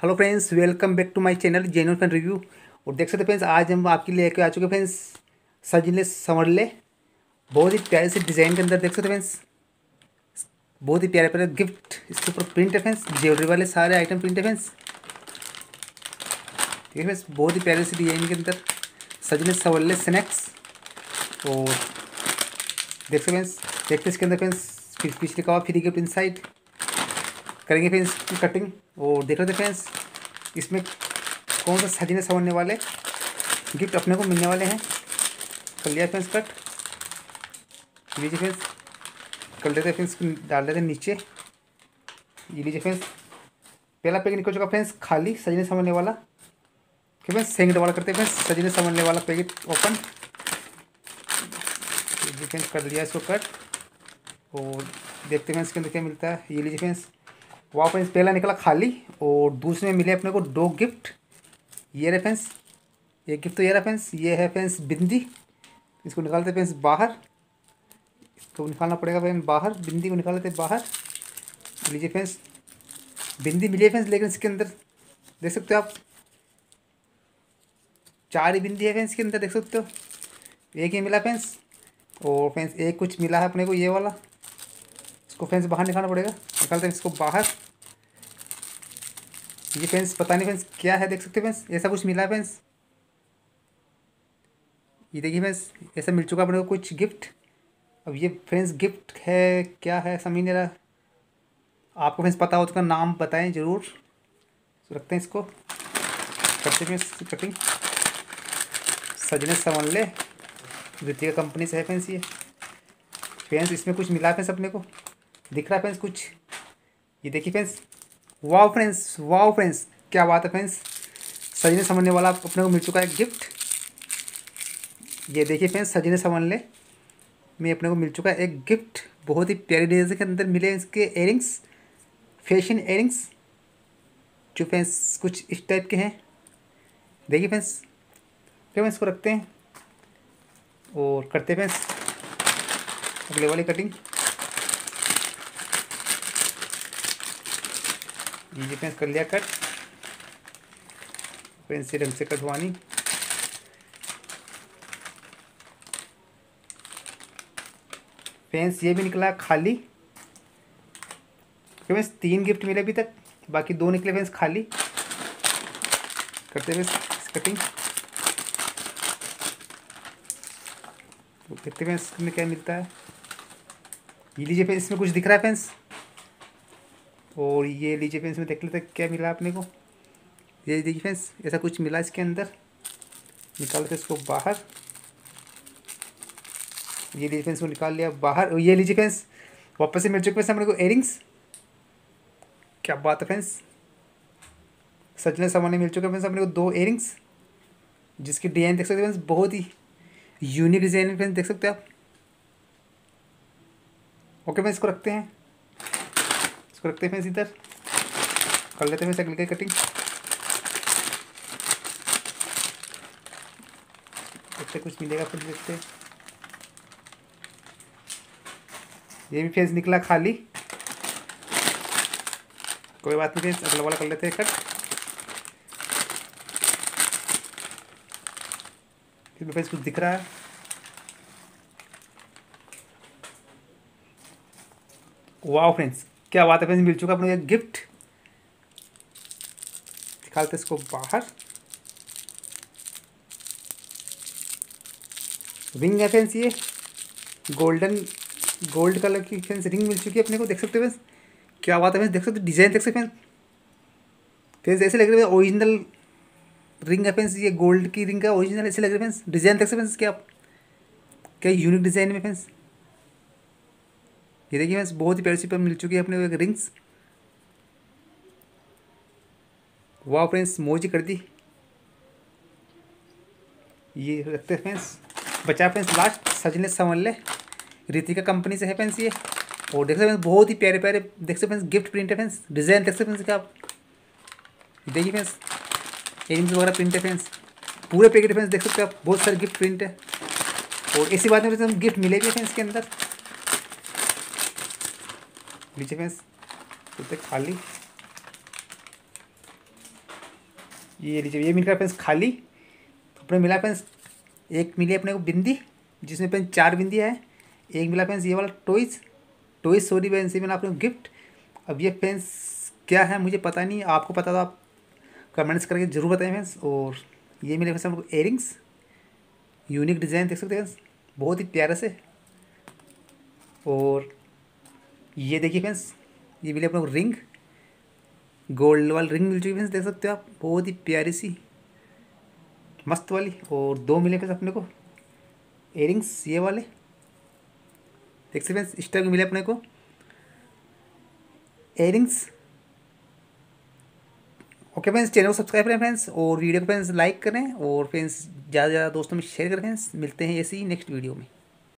Hello friends, welcome back to my channel genuine fan review. और देख सकते friends, आज हम आपके लिए लेके आ चुके फ्रेंड्स, सजले संवर ले बहुत ही प्यारे से डिज़ाइन के अंदर देख सकते फ्रेंड्स। बहुत ही प्यारे प्यारे गिफ्ट, इसके ऊपर प्रिंट है फ्रेंड्स, ज्वेलरी वाले सारे आइटम प्रिंट है फ्रेंड्स। ठीक है फ्रेंड्स, बहुत ही प्यारे से डिज़ाइन के अंदर सजले संवरले स्नैक्स। और देख सकते फ्रेंड्स, देखते इसके अंदर फ्रेंड्स, फिर पिछले का फ्री गिफ्ट इनसाइड। करेंगे फ्रेंड्स की कटिंग और देख रहे थे फ्रेंड्स, इसमें कौन सा सजने संवरने वाले गिफ्ट अपने को मिलने वाले हैं। कर लिया फ्रेंड्स कट लीजिए फ्रेंड्स, कर लेते फ्रेंड्स, डाल देते नीचे। ये लीजिए फ्रेंड्स, पहला पैकेट निकल चुका फ्रेंड्स, खाली सजने संवरने वाला। फिर फ्रेंड्स सेकंड वाला करते फ्रेंड्स, सजने संवरने वाला पैकेट ओपन फ्रेंड्स, कर लिया इसको कट और देखते हैं इसके अंदर क्या मिलता है। ये लीजिए फ्रेंड्स वहाँ फ्रेंड्स पहला निकला खाली और दूसरे में मिले अपने को दो गिफ्ट। ये रहे फ्रेंड्स एक गिफ्ट तो ये रहा ये है फ्रेंड्स बिंदी। इसको निकालते फ्रेंड्स बाहर। इसको निकालना पड़ेगा फ्रेंड्स बाहर, बिंदी को निकाल लेते बाहर। लीजिए फ्रेंड्स बिंदी मिली है फ्रेंड्स लेकिन इसके अंदर देख सकते हो आप, चार ही बिंदी है फ्रेंड्स इसके अंदर, देख सकते हो। एक ही मिला फ्रेंड्स और फ्रेंड्स एक कुछ मिला है अपने को, ये वाला। इसको फ्रेंड्स बाहर निकालना पड़ेगा। निकालते हैं इसको बाहर। ये फ्रेंड्स पता नहीं फ्रेंड्स क्या है, देख सकते हैं ऐसा कुछ मिला है फ्रेंड्स ये देखिए फ्रेंड्स ऐसा मिल चुका अपने को कुछ गिफ्ट अब ये फ्रेंड्स गिफ्ट है, क्या है समझ नहीं रहा। आपको फ्रेंड्स पता हो तो नाम बताएँ ज़रूर। तो रखते हैं इसको। करते हैं कटिंग सजने समझ ले द्वितीय कंपनी से है फ्रेंड्स ये। फ्रेंड्स इसमें कुछ मिला है फ्रेंड्स अपने को? दिख रहा है फ्रेंड्स कुछ? ये देखिए friends wow friends wow friends क्या बात है फ्रेंड्स सजने समझने वाला अपने को मिल चुका है गिफ्ट ये देखिए फ्रेंड्स सजने समझने में अपने को मिल चुका है एक गिफ्ट बहुत ही प्यारी डिज़ाइन के अंदर मिले इसके एयरिंग्स फ़ैशन एयरिंग्स जो फ्रेंड्स कुछ इस टाइप के हैं। देखिए फ्रेंड्स फिर इसको रखते हैं और करते हैं फ्रेंड्स अगले वाली कटिंग ये फ्रेंड्स कर लिया कट फ्रेंड्स से ढंग से कटवानी। फ्रेंड्स ये भी निकला खाली। फ्रेंड्स तीन गिफ्ट मिले अभी तक, बाकी दो निकले फ्रेंड्स खाली। करते हुए कटिंग। तो देखते हैं इसमें क्या मिलता है। ये लीजिए फ्रेंड्स इसमें कुछ दिख रहा है फ्रेंड्स और ये लीजिए फ्रेंड्स, में देख लेते क्या मिला अपने को। ये देखिए फ्रेंड्स, ऐसा कुछ मिला इसके अंदर। निकाल के इसको बाहर। ये लीजिए फ्रेंड्स को निकाल लिया बाहर। ये लीजिए फ्रेंड्स, वापस से मिल चुके फ्रेंड्स को एयरिंग्स क्या बात है फ्रेंड्स। सचने सामान मिल चुके फ्रेंड्स, अपने को दो एयरिंग्स जिसकी डिज़ाइन देख सकते हैं फ्रेंड्स, बहुत ही यूनिक डिज़ाइन फ्रेंड्स, देख सकते हैं आप। ओके फ्रेंड्स, इसको रखते हैं। इसको रखते हैं इधर कर लेते हैं अगले की कटिंग देखते कुछ मिलेगा फिर देखते ये भी फेस निकला खाली। कोई बात नहीं अगला वाला कर लेते हैं कट फिर फेस कुछ दिख रहा है। वाह फ्रेंड्स क्या बात है फ्रेंड्स मिल चुका अपने गिफ्ट निकालते इसको बाहर। रिंग है फ्रेंड्स ये। गोल्डन गोल्ड कलर की फ्रेंड्स रिंग मिल चुकी है अपने को, देख सकते हो फ्रेंड्स क्या बात है फ्रेंड्स देख सकते हो डिज़ाइन देख सकते हैं फ्रेंड्स ऐसे लग रहे हैं ओरिजिनल रिंग है फ्रेंड्स ये गोल्ड की रिंग है ओरिजिनल ऐसे लग रहे हैं फ्रेंड्स डिज़ाइन देख सकते हैं क्या? क्या यूनिक डिज़ाइन में फ्रेंड्स ये देखिए फ्रेंड्स बहुत ही प्यारी सी पर मिल चुकी है अपने एक रिंग्स। वाह फ्रेंड्स, मोज कर दी। ये रखते हैं फ्रेंड्स। बचा फ्रेंड्स लास्ट सजने संवल ले रीतिका कंपनी से है फ्रेंड्स ये। और देख सकते बहुत ही प्यारे प्यारे, देख सकते फ्रेंड्स गिफ्ट प्रिंट है फ्रेंड्स। डिज़ाइन देख सकते फ्रेंड्स क्या आप। देखिए फ्रेंड्स एनिम्स वगैरह प्रिंट है फ्रेंड्स। पूरे पैकेट फ्रेंड्स, देख सकते हैं आप, बहुत सारे गिफ्ट प्रिंट है। और इसी बात में गिफ्ट मिले भी फ्रेंड्स के अंदर। लीजिए फ्रेंड्स कुत्ते खाली। ये लीजिए ये मिल फ्रेंड्स खाली। तो अपने मिला फ्रेंड्स, एक मिली अपने को बिंदी, जिसमें फ्रेंड्स चार बिंदी है। एक मिला फ्रेंड्स ये वाला टॉयज टॉयज, सॉरी फ्रेंड्स, ये मिला अपने गिफ्ट। अब ये फ्रेंड्स क्या है मुझे पता नहीं, आपको पता तो आप कमेंट्स करके ज़रूर बताएँ फ्रेंड्स। और ये मिले फ्रेंड्स हमको एयरिंग्स यूनिक डिज़ाइन देख सकते हैं बहुत ही प्यारे से। और ये देखिए फ्रेंड्स ये मिले अपने को रिंग गोल्ड वाली रिंग मिल चुकी फ्रेंड्स देख सकते हो आप, बहुत ही प्यारी सी, मस्त वाली, और दो मिले फ्रेंड्स अपने को. एयरिंग्स ये वाले. देख सकते फ्रेंड्स इस टाइप के मिले अपने को. एयरिंग्स ओके फ्रेंड्स चैनल को सब्सक्राइब करें फ्रेंड्स और वीडियो को फ्रेंड्स लाइक करें, और फ्रेंड्स ज़्यादा से ज़्यादा दोस्तों में शेयर करें फ्रेंड्स मिलते हैं ऐसे ही नेक्स्ट वीडियो में.